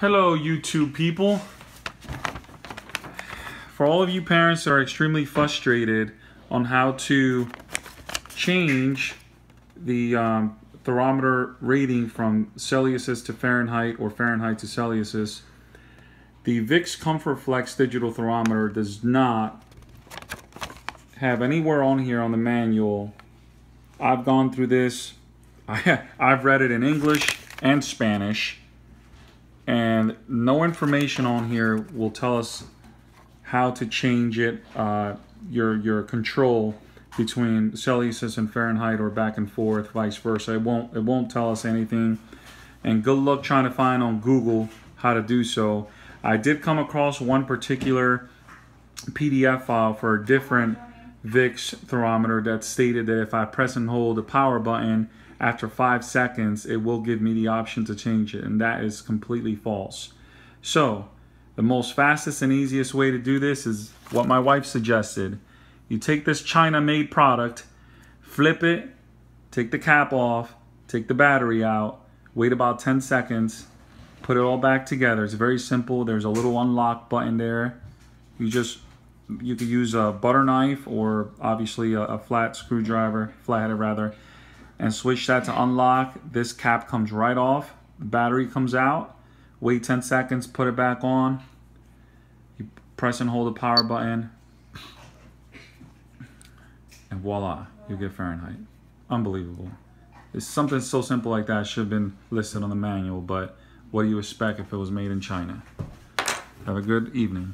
Hello, YouTube people. For all of you parents that are extremely frustrated on how to change the um, thermometer rating from Celsius to Fahrenheit or Fahrenheit to Celsius, the Vicks ComfortFlex digital thermometer does not have anywhere on here on the manual. I've gone through this. I, I've read it in English and Spanish and no information on here will tell us how to change it uh, your your control between Celsius and Fahrenheit or back and forth vice versa. It won't it won't tell us anything. And good luck trying to find on Google how to do so. I did come across one particular PDF file for a different Vicks thermometer that stated that if I press and hold the power button after five seconds, it will give me the option to change it, and that is completely false. So, the most fastest and easiest way to do this is what my wife suggested. You take this China-made product, flip it, take the cap off, take the battery out, wait about 10 seconds, put it all back together. It's very simple. There's a little unlock button there. You just, you could use a butter knife or obviously a, a flat screwdriver, flathead rather, and switch that to unlock. This cap comes right off. The battery comes out. Wait 10 seconds, put it back on. You press and hold the power button. And voila, you get Fahrenheit. Unbelievable. It's something so simple like that should have been listed on the manual, but what do you expect if it was made in China? Have a good evening.